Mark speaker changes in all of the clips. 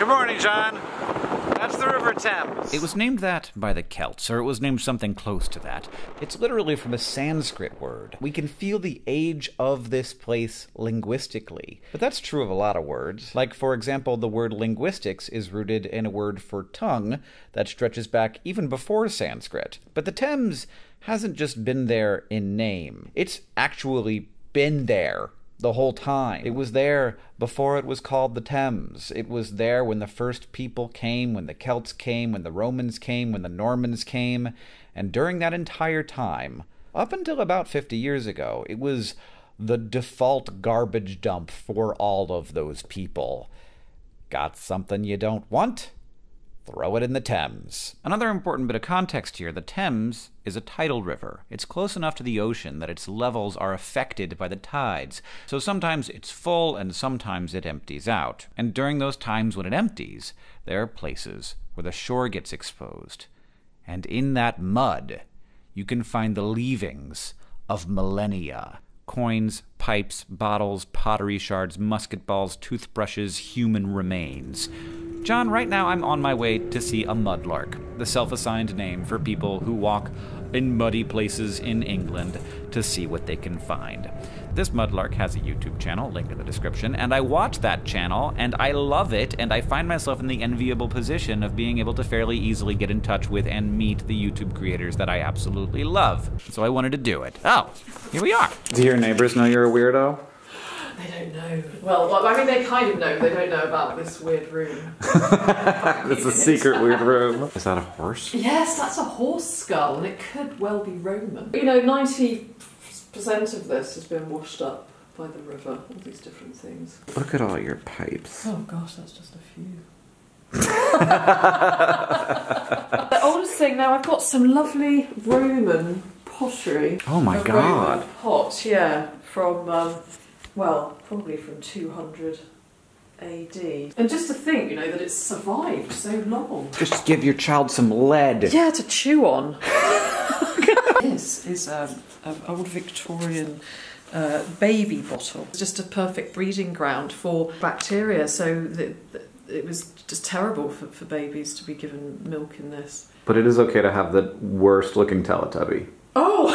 Speaker 1: Good morning, John. That's the River Thames.
Speaker 2: It was named that by the Celts, or it was named something close to that. It's literally from a Sanskrit word. We can feel the age of this place linguistically. But that's true of a lot of words. Like, for example, the word linguistics is rooted in a word for tongue that stretches back even before Sanskrit. But the Thames hasn't just been there in name, it's actually been there the whole time. It was there before it was called the Thames. It was there when the first people came, when the Celts came, when the Romans came, when the Normans came. And during that entire time, up until about 50 years ago, it was the default garbage dump for all of those people. Got something you don't want? Throw it in the Thames. Another important bit of context here the Thames is a tidal river. It's close enough to the ocean that its levels are affected by the tides. So sometimes it's full and sometimes it empties out. And during those times when it empties, there are places where the shore gets exposed. And in that mud, you can find the leavings of millennia coins, pipes, bottles, pottery shards, musket balls, toothbrushes, human remains. John, right now I'm on my way to see a mudlark, the self assigned name for people who walk in muddy places in England to see what they can find. This mudlark has a YouTube channel, link in the description, and I watch that channel and I love it, and I find myself in the enviable position of being able to fairly easily get in touch with and meet the YouTube creators that I absolutely love. So I wanted to do it. Oh, here we are.
Speaker 1: Do your neighbors know you're a weirdo?
Speaker 3: They don't know. Well, I mean, they kind of know. They don't know about this weird room.
Speaker 1: it's a secret weird room. Is that a horse?
Speaker 3: Yes, that's a horse skull, and it could well be Roman. You know, ninety percent of this has been washed up by the river. All these different things.
Speaker 1: Look at all your pipes.
Speaker 3: Oh gosh, that's just a few. the oldest thing now, I've got some lovely Roman pottery.
Speaker 1: Oh my god.
Speaker 3: Roman pot, yeah, from um, well, probably from 200 AD. And just to think, you know, that it's survived so long.
Speaker 1: Just give your child some lead.
Speaker 3: Yeah, to chew on. this is um, an old Victorian uh, baby bottle. It's just a perfect breeding ground for bacteria, so that it was just terrible for, for babies to be given milk in this.
Speaker 1: But it is okay to have the worst looking Teletubby.
Speaker 3: Oh,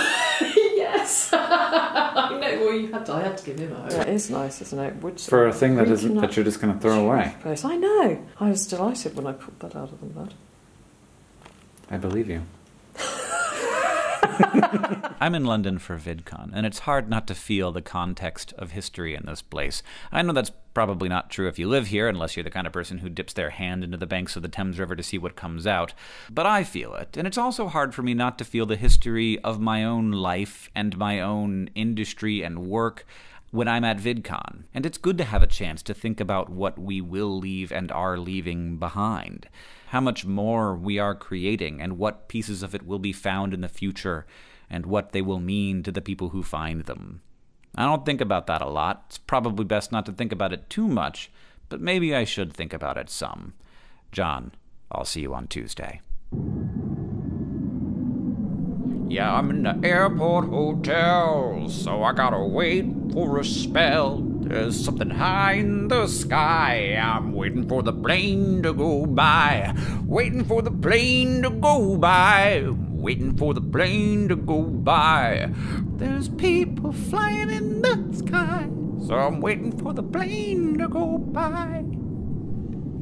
Speaker 3: yes! I know, well, you had to, I had to give him a. Yeah, it is nice, isn't it? Would
Speaker 1: For a thing that isn't that you're just going to throw away.
Speaker 3: Place. I know. I was delighted when I pulled that out of the mud.
Speaker 1: I believe you.
Speaker 2: I'm in London for VidCon, and it's hard not to feel the context of history in this place. I know that's probably not true if you live here, unless you're the kind of person who dips their hand into the banks of the Thames River to see what comes out. But I feel it, and it's also hard for me not to feel the history of my own life and my own industry and work when I'm at VidCon. And it's good to have a chance to think about what we will leave and are leaving behind how much more we are creating and what pieces of it will be found in the future and what they will mean to the people who find them. I don't think about that a lot. It's probably best not to think about it too much, but maybe I should think about it some. John, I'll see you on Tuesday. Yeah, I'm in the airport hotel, so I gotta wait for a spell. There's something high in the sky. I'm waiting for the plane to go by. Waiting for the plane to go by. Waiting for the plane to go by. There's people flying in the sky. So I'm waiting for the plane to go by.